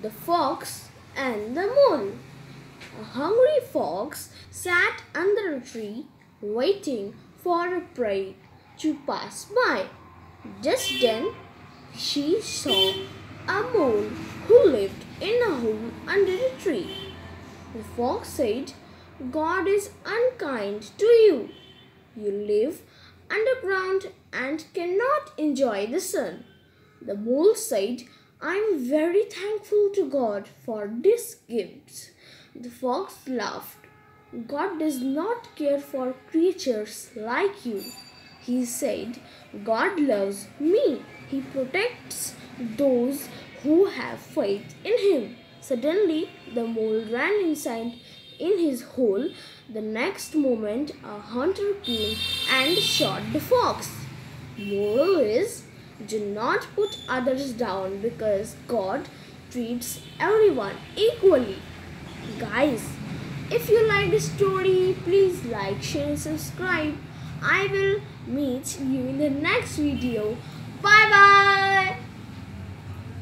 The Fox and the Mole. A hungry fox sat under a tree waiting for a prey to pass by. Just then, she saw a mole who lived in a hole under a tree. The fox said, God is unkind to you. You live underground and cannot enjoy the sun. The mole said, I am very thankful to God for this gift. The fox laughed. God does not care for creatures like you. He said, God loves me. He protects those who have faith in Him. Suddenly, the mole ran inside in his hole. The next moment, a hunter came and shot the fox. Moral is do not put others down because God treats everyone equally. Guys, if you like the story, please like, share, and subscribe. I will meet you in the next video. Bye bye.